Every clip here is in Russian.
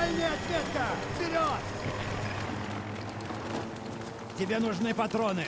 Дальняя ответка! Вперед! Тебе нужны патроны.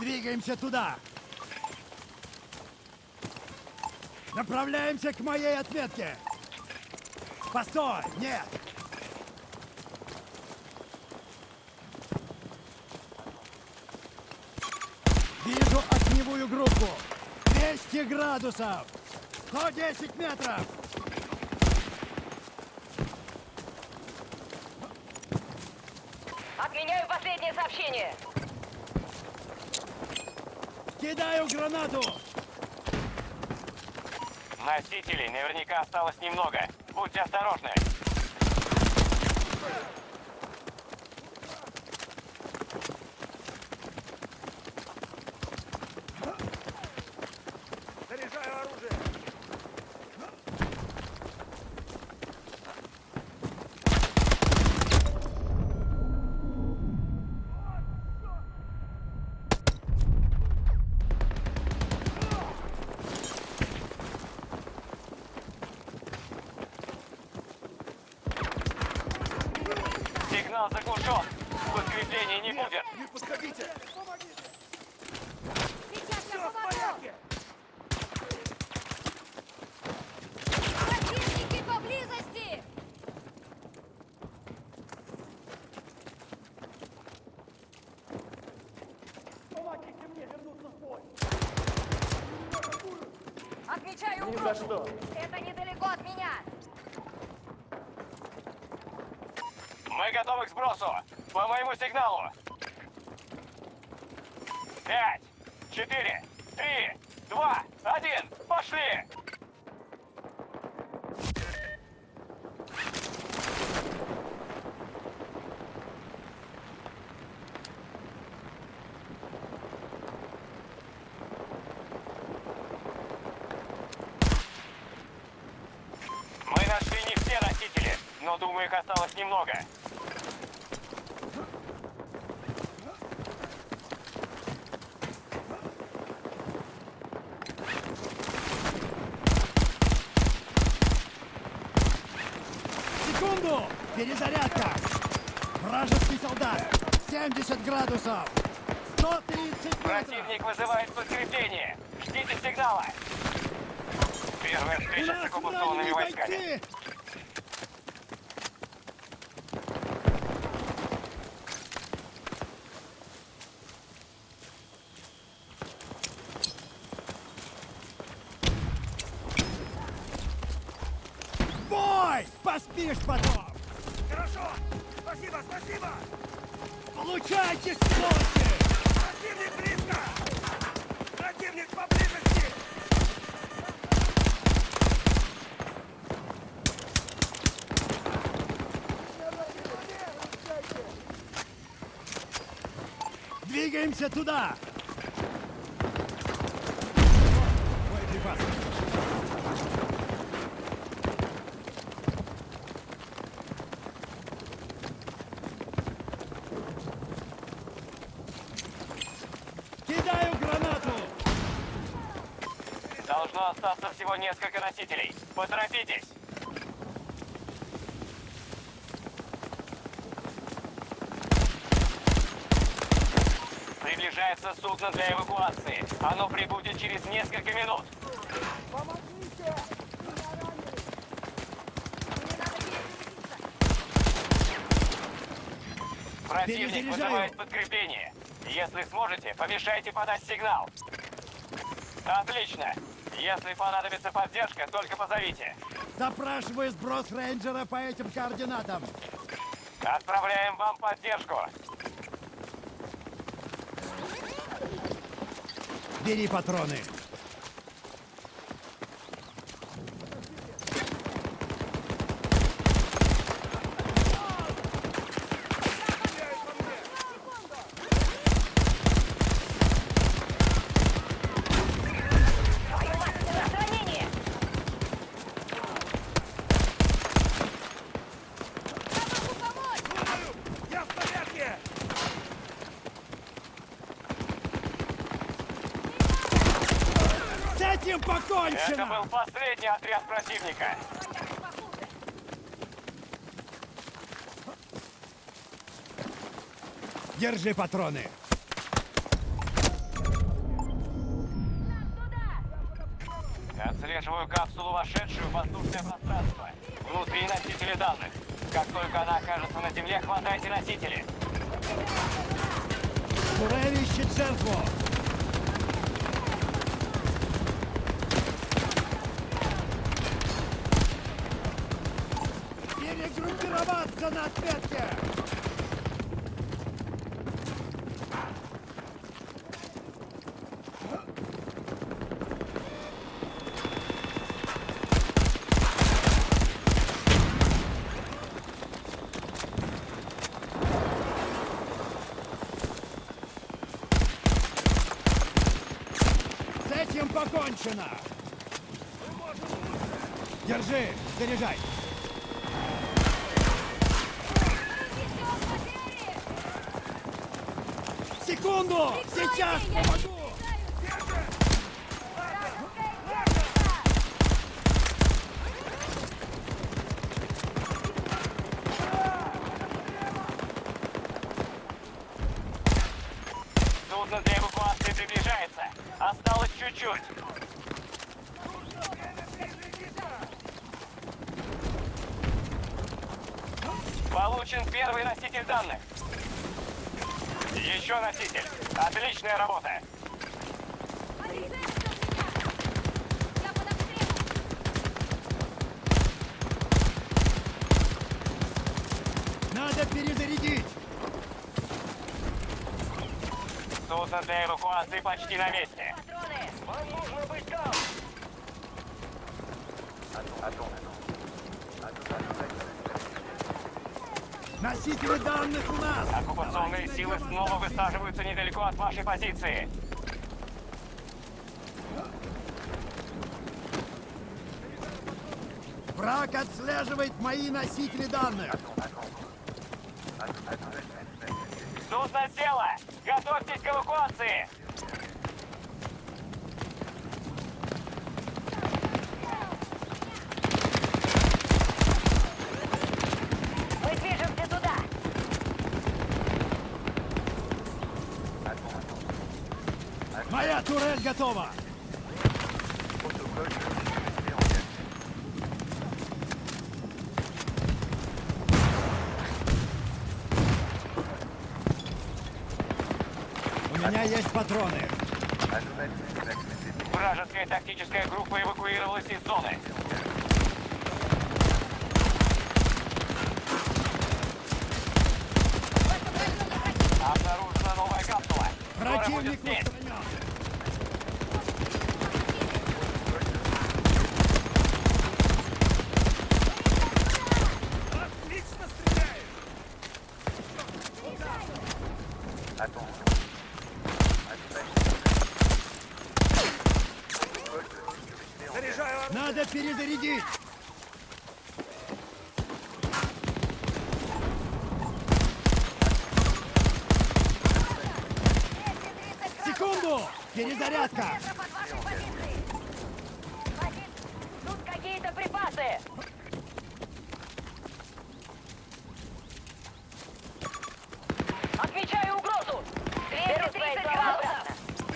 Двигаемся туда. Направляемся к моей отметке. Постой! Нет! Огневую группу. 200 градусов. 110 метров. Отменяю последнее сообщение. Кидаю гранату. Носителей наверняка осталось немного. Будьте осторожны. Сигнал заглушен. Подкрепления не будет. Не подходите. Сейчас я в порядке. Противники поблизости! Помогите мне вернуться в бой. Отмечаю Ни группу. за что. Мы готовы к сбросу. По моему сигналу. Пять, четыре, три, два, один. Пошли! Но думаю, их осталось немного. Секунду! Перезарядка! Вражеский солдат! 70 градусов! 130 метров! Противник вызывает подкрепление. Ждите сигнала. Первая встреча с оккупационными войсками. бойцы! Бой! Поспишь потом! Получайте сволочи! Противник близко! Противник поблизости! Двигаемся туда! Боеприпасы. Кидаю гранату! Остаться всего несколько носителей. Поторопитесь. Приближается судно для эвакуации. Оно прибудет через несколько минут. Противник Перезаряжаю. вызывает подкрепление. Если сможете, помешайте подать сигнал. Отлично. Если понадобится поддержка, только позовите. Запрашиваю сброс рейнджера по этим координатам. Отправляем вам поддержку. Бери патроны. Твою мать, ты на ранение! Я могу помочь! Я в порядке! этим Это покончено! был последний отряд противника. Держи патроны! Отслеживаю капсулу, вошедшую в воздушное пространство. Внутри носители данных. Как только она окажется на Земле, хватайте носители. Турель ищет Перегруппироваться на отметке! С этим покончено! Держи! Заряжай! Секунду! Сейчас помогу! Судно для эвакуации приближается. Осталось чуть-чуть. Получен первый носитель данных. Еще носитель. Отличная работа. Надо перезарядить! Судно для эвакуации почти на месте. Патроны! Вам нужно быть там. Носители данных у нас! Оккупационные Давайте силы снова высаживаются недалеко от вашей позиции. Враг отслеживает мои носители данных! Судно село! Готовьтесь к эвакуации! Моя турель готова! У меня есть патроны. Вражеская тактическая группа эвакуировалась из зоны. Обнаружена новая капсула. Скоро будет Противник здесь. устранен. Отлично стреляет! Заряжаю оружие! Надо перезарядить! Секунду! Перезарядка! Тут какие-то припасы! Отмечаю угрозу! 230 градусов!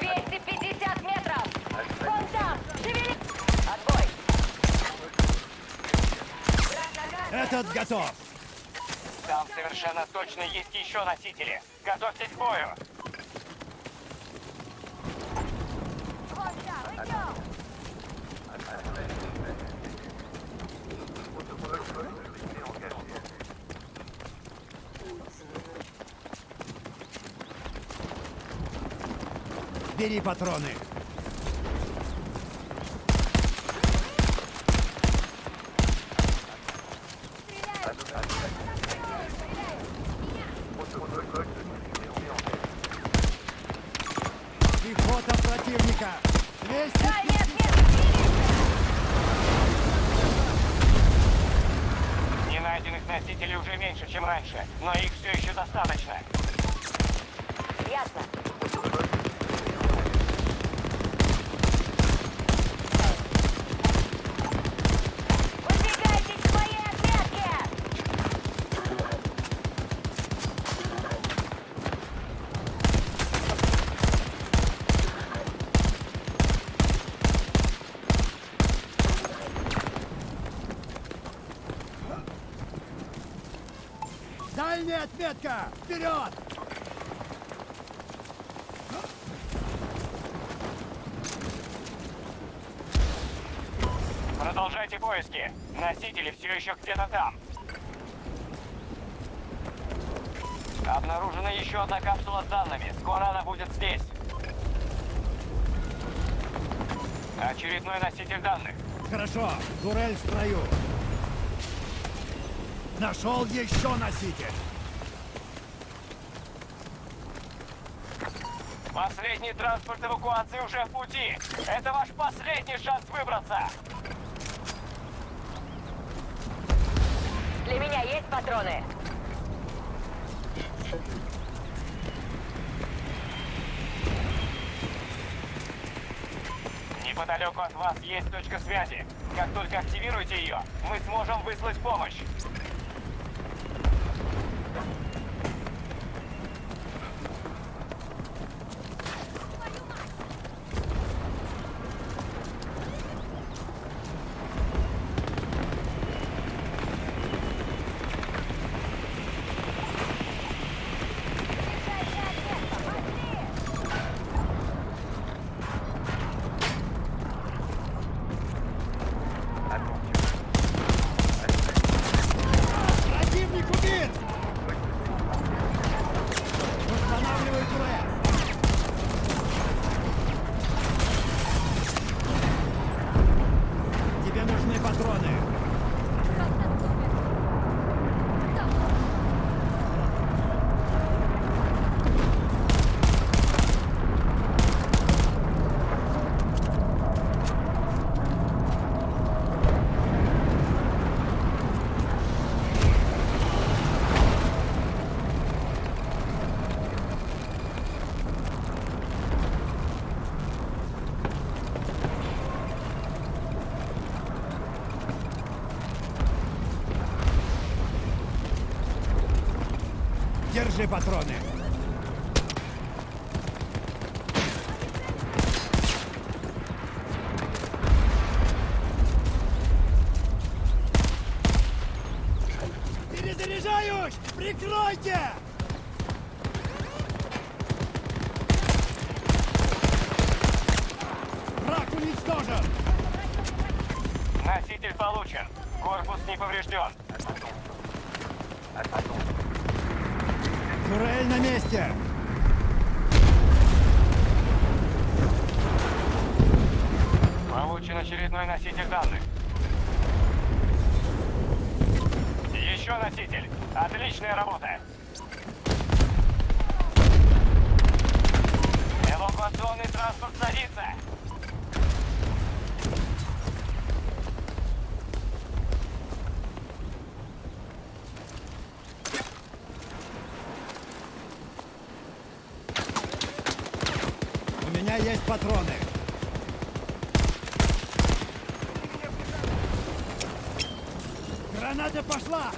250 метров! Вон там! Шевели! Отбой! Этот готов! Там совершенно точно есть еще носители. Готовьтесь к бою. Бери патроны! Пехота противника! 200 Да, нет, нет! Ненайденных носителей уже меньше, чем раньше, но их все еще достаточно. Ясно. Разведка! Вперед! Продолжайте поиски. Носители все еще где-то там. Обнаружена еще одна капсула с данными. Скоро она будет здесь. Очередной носитель данных. Хорошо, турель в строю. Нашел еще носитель. Последний транспорт эвакуации уже в пути. Это ваш последний шанс выбраться. Для меня есть патроны? Неподалеку от вас есть точка связи. Как только активируете ее, мы сможем выслать помощь. Противник убит! Устанавливаю турель. Тебе нужны патроны. Держи патроны. Перезаряжаюсь! Прикройте! Враг уничтожен! Носитель получен. Корпус не поврежден. Турель на месте! Получен очередной носитель данных. Еще носитель. Отличная работа. Эвакуационный транспорт садится. У меня есть патроны. Граната пошла!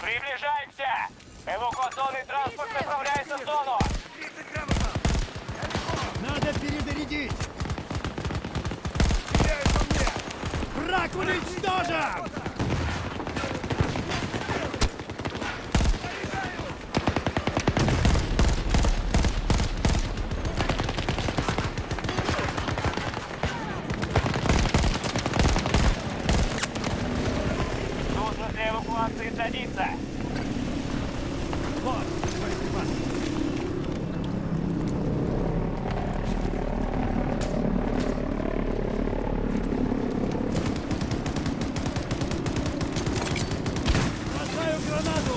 Приближаемся! Эвакуационный транспорт направляется в зону. 30 грамотов! Надо перезарядить! Враг уничтожен! Судно для эвакуации садится. Вот, боеприпасы. Бросаю гранату!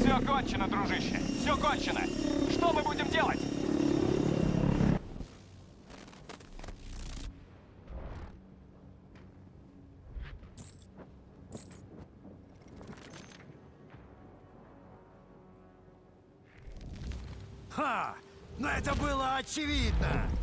Все кончено, дружище. Все кончено. Что мы будем делать? Ха! Но это было очевидно!